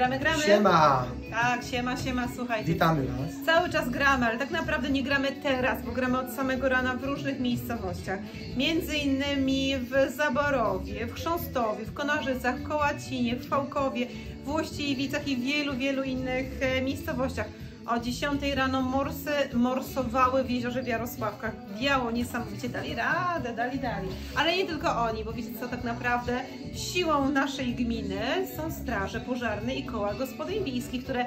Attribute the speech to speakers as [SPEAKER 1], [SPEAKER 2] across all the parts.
[SPEAKER 1] Gramy, gramy.
[SPEAKER 2] Siema!
[SPEAKER 1] Tak, siema, siema, słuchajcie.
[SPEAKER 2] Witamy Was.
[SPEAKER 1] Cały czas gramy, ale tak naprawdę nie gramy teraz, bo gramy od samego rana w różnych miejscowościach. Między innymi w Zaborowie, w Chrząstowie, w Konarzycach, w Kołacinie, w Fałkowie, w Łościejwicach i wielu, wielu innych e, miejscowościach. O 10 rano morsy morsowały w jeziorze w Jarosławkach. Biało niesamowicie, dali radę, dali, dali. Ale nie tylko oni, bo wiecie co, tak naprawdę siłą naszej gminy są straże pożarne i koła gospodyń wiejskich, które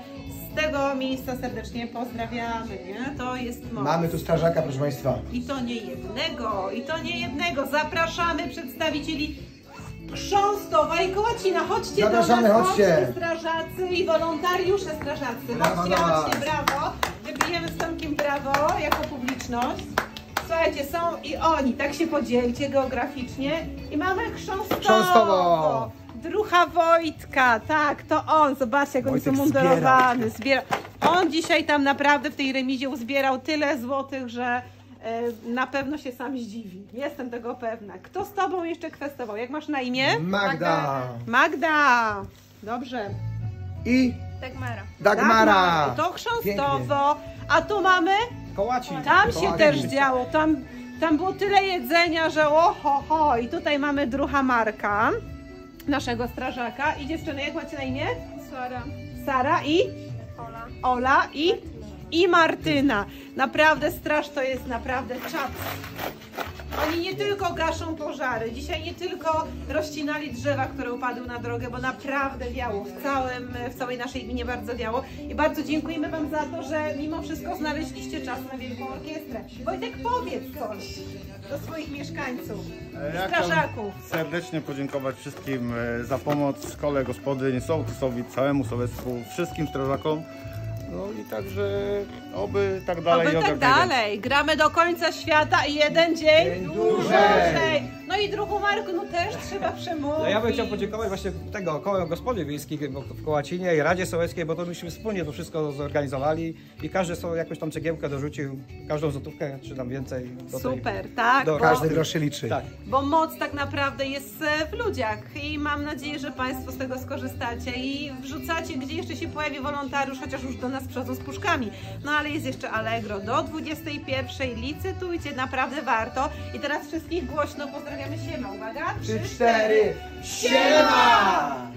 [SPEAKER 1] z tego miejsca serdecznie pozdrawiamy, nie? To jest moc.
[SPEAKER 2] Mamy tu strażaka, proszę Państwa.
[SPEAKER 1] I to nie jednego, i to nie jednego. Zapraszamy przedstawicieli Chrząstowa i Kołacina. Chodźcie
[SPEAKER 2] Zapraszamy,
[SPEAKER 1] do nas,
[SPEAKER 2] chodźcie.
[SPEAKER 1] strażacy i wolontariusze strażacy.
[SPEAKER 2] Brawo
[SPEAKER 1] Chodźcie,
[SPEAKER 2] dla
[SPEAKER 1] chodźcie, brawo. Wybijemy z Tomkiem brawo jako publiczność. Słuchajcie, są i oni, tak się podzielcie geograficznie. I mamy Chrząstowo.
[SPEAKER 2] Chrząstowo.
[SPEAKER 1] Drucha Wojtka, tak, to on. Zobaczcie, jak on jest
[SPEAKER 2] Wojtek
[SPEAKER 1] umundurowany. Zbiera. On dzisiaj tam naprawdę w tej remizie uzbierał tyle złotych, że na pewno się sam zdziwi. Jestem tego pewna. Kto z tobą jeszcze kwestował? Jak masz na imię?
[SPEAKER 2] Magda
[SPEAKER 1] Magda. Dobrze.
[SPEAKER 2] i
[SPEAKER 3] Dagmara.
[SPEAKER 2] Dagmara.
[SPEAKER 1] To chrząstowo. A tu mamy?
[SPEAKER 4] Kołaci.
[SPEAKER 1] Tam się
[SPEAKER 2] Kołaci.
[SPEAKER 1] też działo. Tam, tam było tyle jedzenia, że oho, ho. I tutaj mamy druha Marka, naszego strażaka. I dziewczyny, jak macie na imię?
[SPEAKER 3] Sara.
[SPEAKER 1] Sara i
[SPEAKER 3] Ola.
[SPEAKER 1] Ola i, i Martyna. Naprawdę straż to jest naprawdę czas. Oni nie tylko gaszą pożary, dzisiaj nie tylko rozcinali drzewa, które upadły na drogę, bo naprawdę wiało, w, całym, w całej naszej gminie bardzo wiało. I bardzo dziękujemy Wam za to, że mimo wszystko znaleźliście czas na Wielką Orkiestrę. Wojtek, powiedz coś do swoich mieszkańców,
[SPEAKER 5] Ja
[SPEAKER 1] strażaków.
[SPEAKER 5] serdecznie podziękować wszystkim e, za pomoc szkole gospodyń, sołtysowi, całemu sołectwu, wszystkim strażakom. No i także oby tak dalej.
[SPEAKER 1] Oby tak dalej. Gramy do końca świata i jeden dzień,
[SPEAKER 2] Dzień
[SPEAKER 1] dłużej. No druhu Marku, no też trzeba przemówić.
[SPEAKER 4] No ja bym chciał podziękować właśnie tego koła gospody wiejskich bo- w Kołacinie i Radzie Sołeckiej, bo to myśmy wspólnie to wszystko zorganizowali i każdy sobie jakąś tam cegiełkę dorzucił, każdą złotówkę czy tam więcej. Do tej-
[SPEAKER 1] Super, tak.
[SPEAKER 4] do-
[SPEAKER 1] bo,
[SPEAKER 2] każdy grosz się liczy.
[SPEAKER 4] Tak.
[SPEAKER 1] bo moc tak naprawdę jest e, w ludziach i mam nadzieję, że Państwo z tego skorzystacie i wrzucacie, gdzie jeszcze się pojawi wolontariusz, chociaż już do nas przychodzą z puszkami. No ale jest jeszcze Allegro do 21. Licytujcie, naprawdę warto. I teraz wszystkich głośno pozdrawiamy siema. Uwaga,
[SPEAKER 2] Trzy, cztery. Siema!